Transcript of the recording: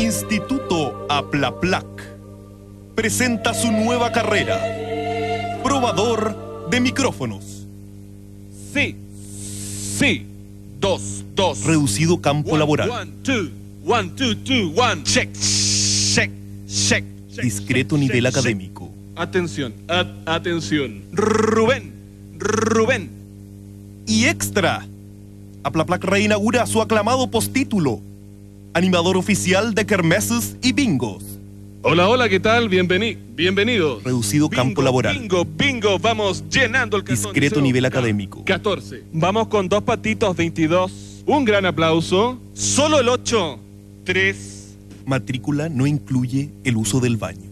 Instituto Aplaplac presenta su nueva carrera. Probador de micrófonos. Sí, sí. Dos, dos. Reducido campo One, laboral. One, two, one, two, two, one. Check, check, check. Discreto check, nivel check, académico. check. Atención, atención. Rubén, Rubén. Y extra. Aplaplac reinaugura su aclamado postítulo. Animador oficial de kermeses y bingos. Hola, hola, ¿qué tal? Bienveni bienvenidos. Reducido campo laboral. Bingo, bingo, vamos llenando el cartón. Discreto nivel académico. 14. Vamos con dos patitos, 22. Un gran aplauso. Solo el 8. 3. Matrícula no incluye el uso del baño.